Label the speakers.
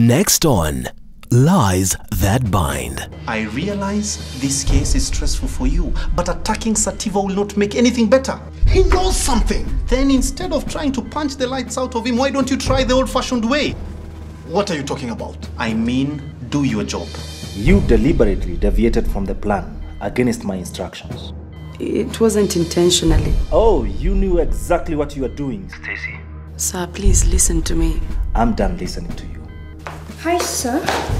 Speaker 1: Next on Lies That Bind.
Speaker 2: I realize this case is stressful for you, but attacking Sativa will not make anything better. He knows something. Then instead of trying to punch the lights out of him, why don't you try the old fashioned way? What are you talking about? I mean, do your job.
Speaker 3: You deliberately deviated from the plan against my instructions.
Speaker 4: It wasn't intentionally.
Speaker 3: Oh, you knew exactly what you were doing. Stacy.
Speaker 4: Sir, please listen to me.
Speaker 3: I'm done listening to you.
Speaker 5: Hi, sir.